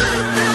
Super!